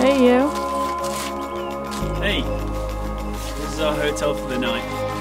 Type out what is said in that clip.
Hey, you. Hey. This is our hotel for the night.